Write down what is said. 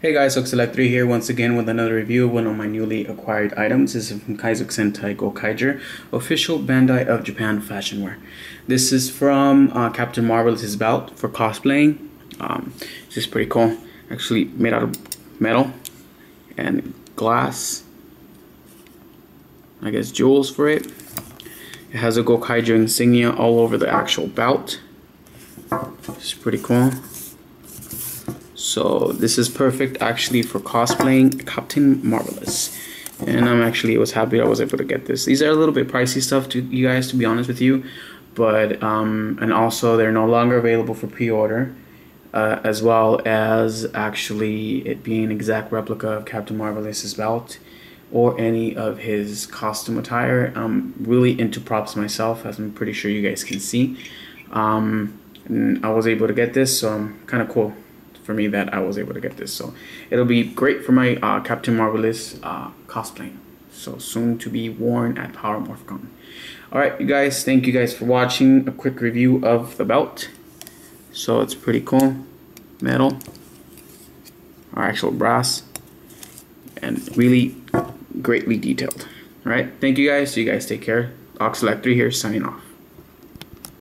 Hey guys, Otsillac 3 here once again with another review of one of my newly acquired items. This is from Kaizoku Sentai Gokaiger, official Bandai of Japan fashion wear. This is from uh, Captain Marvelous belt for cosplaying. Um, this is pretty cool. Actually made out of metal and glass. I guess jewels for it. It has a Gokaiger insignia all over the actual belt. It's pretty cool. So this is perfect actually for cosplaying Captain Marvelous. And I'm actually was happy I was able to get this. These are a little bit pricey stuff to you guys to be honest with you. But um, and also they're no longer available for pre-order. Uh, as well as actually it being an exact replica of Captain Marvelous's belt or any of his costume attire. I'm really into props myself, as I'm pretty sure you guys can see. Um, I was able to get this, so I'm kind of cool for me that I was able to get this. So it'll be great for my uh, Captain Marvelous uh, cosplay. So soon to be worn at Power Morphicon. Alright, you guys, thank you guys for watching a quick review of the belt. So it's pretty cool. Metal. Or actual brass. And really greatly detailed. Alright, thank you guys. You guys take care. Otsillac3 here, signing off.